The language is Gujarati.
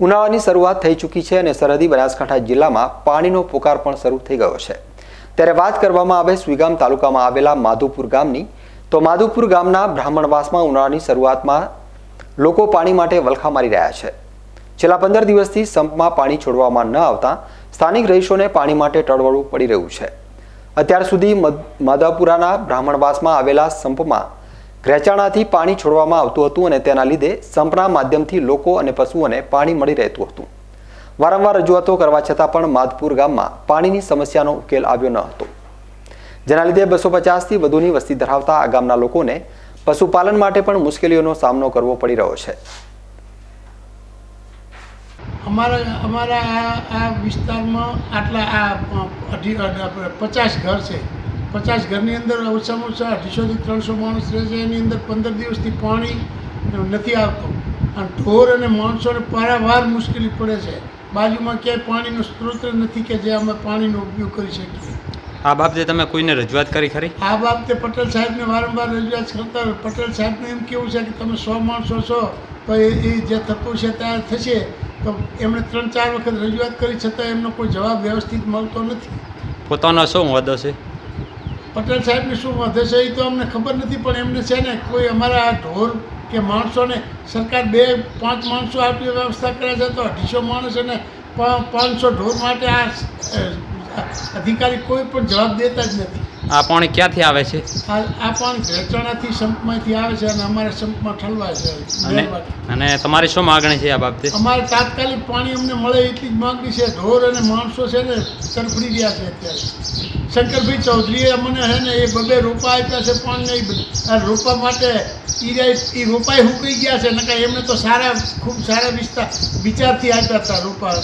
ઉનાળાની શરૂઆત થઈ ચૂકી છે અને સરહદી બનાસકાંઠા જિલ્લામાં પાણીનો પુકાર પણ શરૂ થઈ ગયો છે. ત્યારે વાત કરવામાં આવે સુઈગામ તાલુકામાં આવેલા માધુપુર ગામની. તો માધુપુર ગામના બ્રાહ્મણવાસમાં ઉનાળાની શરૂઆતમાં લોકો પાણી માટે વલખા મારી રહ્યા છે. છેલ્લા પંદર દિવસથી સંપમાં પાણી છોડવામાં ન આવતા સ્થાનિક રહીશોને પાણી માટે ટળવળવું પડી રહ્યું છે. અત્યાર સુધી મધ- માધાપુરાના બ્રાહ્મણવાસમાં આવેલા સંપમાં ઘરેચાણાથી પાણી છોડવામાં આવતું હતું અને તેના લીધે સંપના માધ્યમથી લોકો અને પશુઓને પાણી મળી રહેતું હતું. વારંવાર રજૂઆતો કરવા છતાં પણ માધપુર ગામમાં પાણીની સમસ્યાનો ઉકેલ આવ્યો ન હતો. જેના લીધે બસો પચાસથી વધુની વસ્તી ધરાવતા આ ગામના લોકોને પશુપાલન માટે પણ મુશ્કેલીઓનો સામનો કરવો પડી રહ્યો છે. અમારા અમારા આ વિસ્તારમાં આટલા, આ પચાસ ઘર છે. પચાસ ઘરની અંદર ઓછામાં ઓછા અઢીસોથી ત્રણસો માણસ રહે છે એની અંદર પંદર દિવસથી પાણી નથી આવતું. અને ઢોર અને માણસોને પારાવાર મુશ્કેલી પડે છે. બાજુમાં ક્યાંય પાણીનો સ્ત્રોત નથી કે જે અમે પાણીનો ઉપયોગ કરી શકીએ. આ બાબતે તમે કોઈને રજૂઆત કરી ખરી? આ બાબતે પટેલ સાહેબને વારંવાર રજૂઆત કરતા પટેલ સાહેબને એમ કેવું છે કે તમે સો માણસો છો તો એ જે થતું છે ત્યાં થશે. તો એમણે ત્રણ ચાર વખત રજૂઆત કરી છતાં એમનો કોઈ જવાબ વ્યવસ્થિત મળતો નથી. પોતાનો શું હોદ્દો છે? પટેલ સાહેબને શું વધે છે એ તો અમને ખબર નથી પણ એમને છે ને કોઈ અમારા આ ઢોર કે માણસોને સરકાર બે પાંચ માણસો આપી વ્યવસ્થા કરે છે તો અઢીસો માણસ અને પાંચસો ઢોર માટે આ અધિકારી કોઈ પણ જવાબ દેતા જ નથી. આ પાણી ક્યાંથી આવે છે? આ આ પાણી વેચાણાથી સંપમાંથી આવે છે અને અમારા સંપમાં ઠલવાય છે. અને અને તમારી શું માગણી છે આ બાબતે? અમારે તાત્કાલિક પાણી અમને મળે એટલી જ માગણી છે. ઢોર અને માણસો છે ને તરફડી ગયા છે અત્યારે. શંકરભાઈ ચૌધરીએ મને હે ને એ બબે રોપા આપ્યા છે, પણ નહીં રોપા માટે એ એ ઈ રોપાય હુકાઈ ગયા છે, નકર એમને તો સારા, ખૂબ સારા વિસ્તાર વિચારથી આપ્યા હતા રોપા.